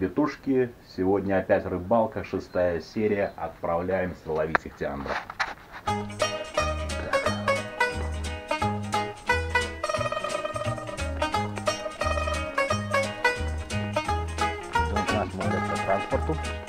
ребятушки. Сегодня опять рыбалка, шестая серия. Отправляемся ловить молодец по транспорту.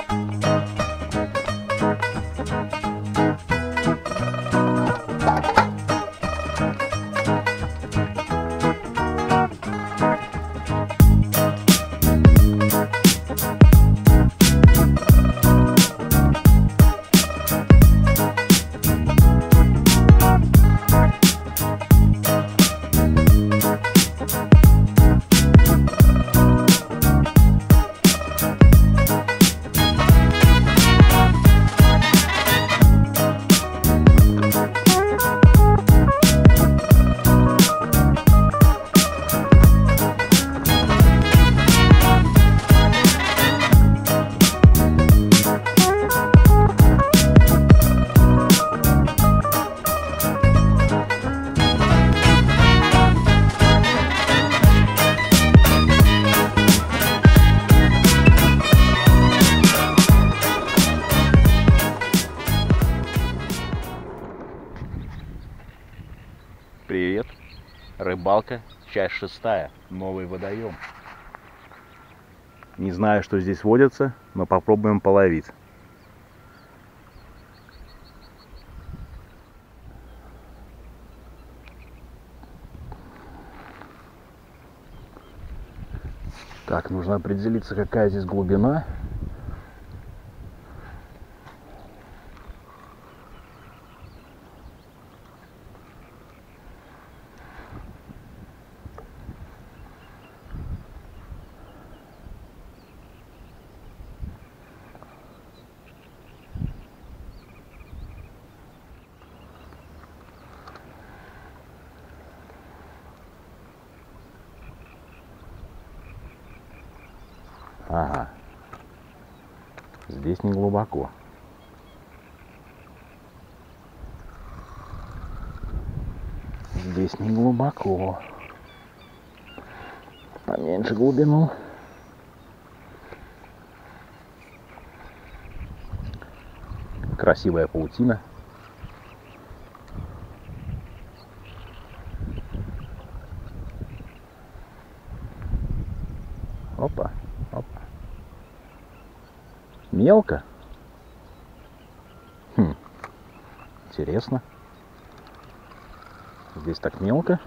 Рыбалка, часть шестая. Новый водоем. Не знаю, что здесь водится, но попробуем половить. Так, нужно определиться, какая здесь глубина. Ага. Здесь не глубоко. Здесь не глубоко. Поменьше глубину. Красивая паутина. Опа. Мелко? Хм. Интересно. Здесь так мелко.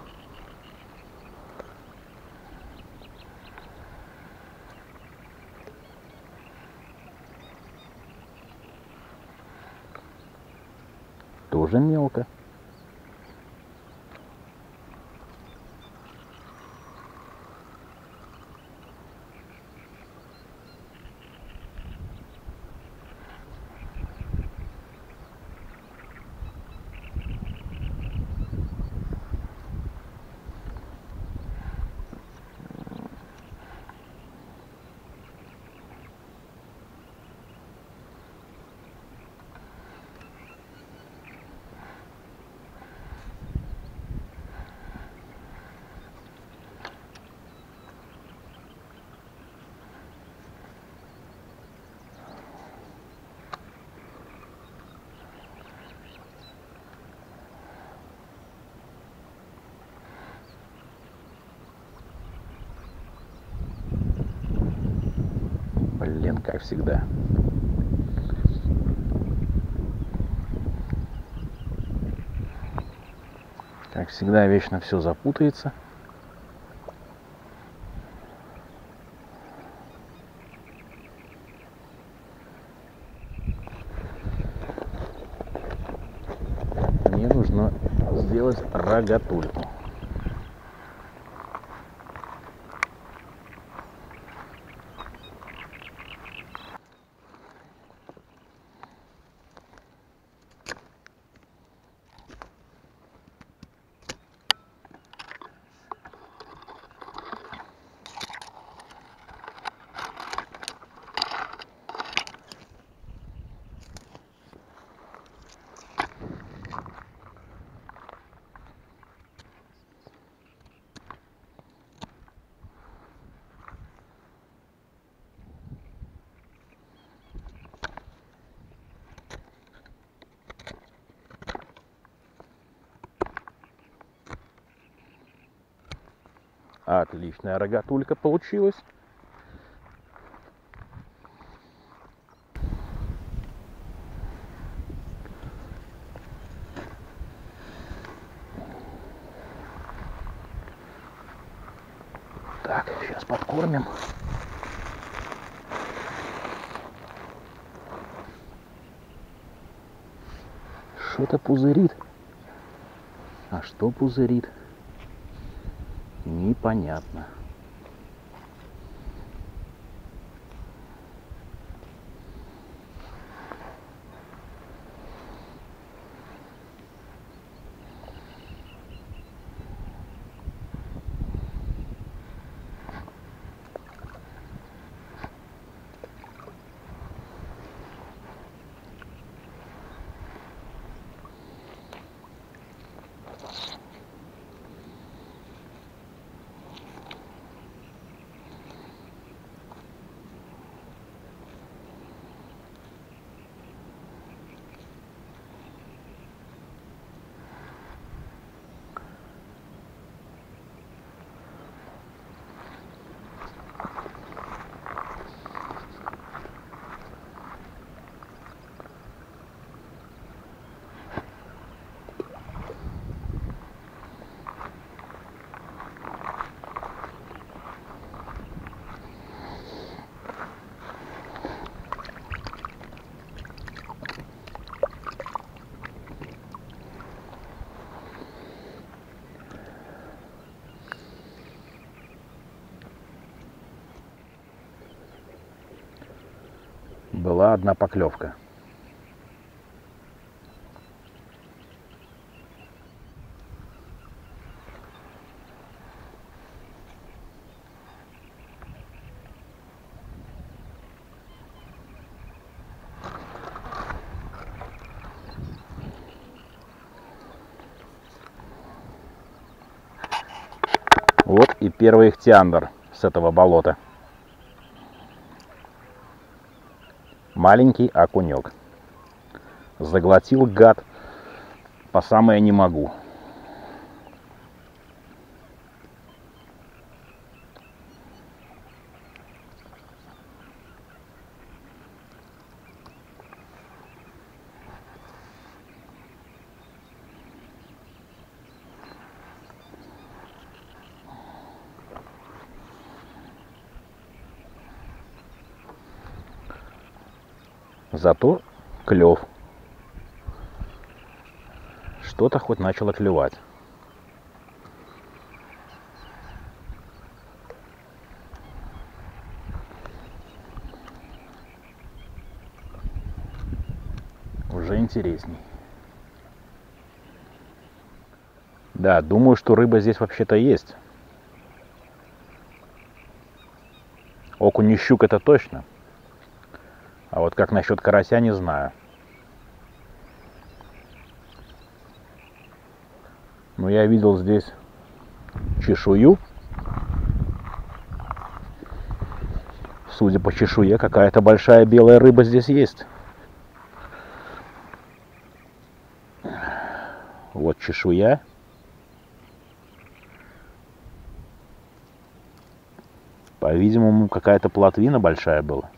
Тоже мелко. Блин, как всегда. Как всегда, вечно все запутается. Мне нужно сделать рогатульку. Отличная рогатулька получилась. Так, сейчас подкормим. Что-то пузырит. А что пузырит? Непонятно. Была одна поклевка. Вот и первый ихтиандр с этого болота. Маленький окунек. Заглотил гад по самое не могу. Зато клев. Что-то хоть начало клевать. Уже интересней. Да, думаю, что рыба здесь вообще-то есть. Окунь и щук это точно. А вот как насчет карася, не знаю. Но я видел здесь чешую. Судя по чешуе, какая-то большая белая рыба здесь есть. Вот чешуя. По-видимому, какая-то плотвина большая была.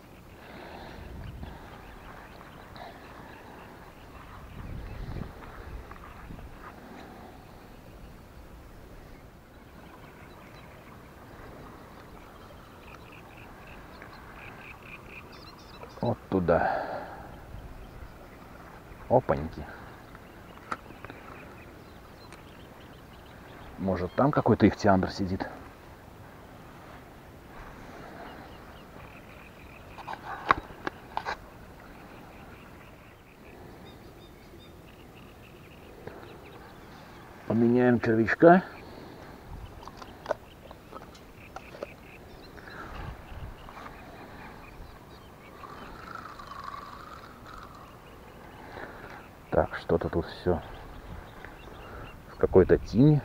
Может, там какой-то ихтиандр сидит? Поменяем червячка. Так, что-то тут все в какой-то тени.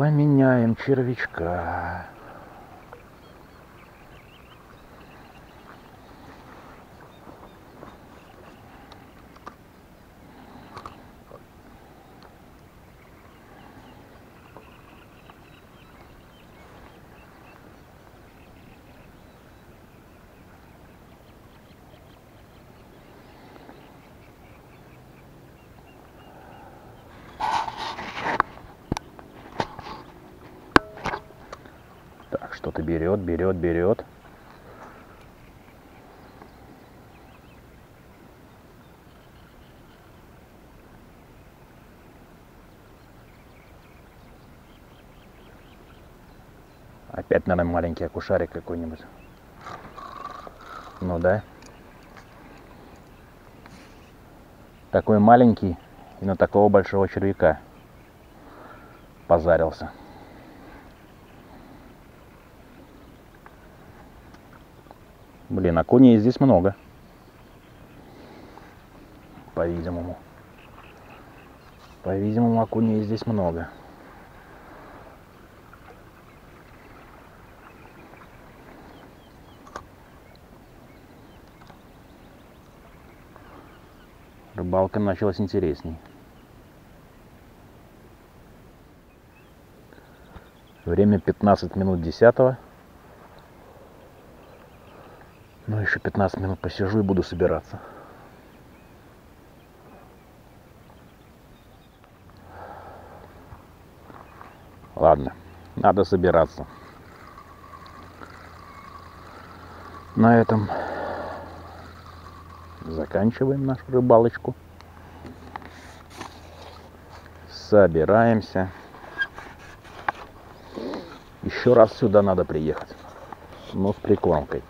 Поменяем червячка. Что-то берет, берет, берет. Опять, наверное, маленький акушарик какой-нибудь. Ну да. Такой маленький и на такого большого червяка позарился. Блин, окуней здесь много. По-видимому. По-видимому, окуней здесь много. Рыбалка началась интересней. Время 15 минут 10. Ну, еще 15 минут посижу и буду собираться. Ладно, надо собираться. На этом заканчиваем нашу рыбалочку. Собираемся. Еще раз сюда надо приехать. Но с прикормкой.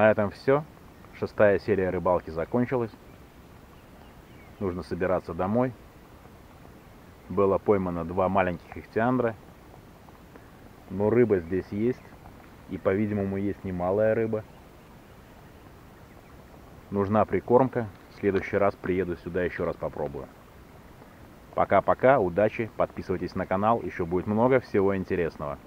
На этом все. Шестая серия рыбалки закончилась. Нужно собираться домой. Было поймано два маленьких ихтиандра но рыба здесь есть. И, по-видимому, есть немалая рыба. Нужна прикормка. В следующий раз приеду сюда еще раз попробую. Пока-пока, удачи, подписывайтесь на канал, еще будет много всего интересного.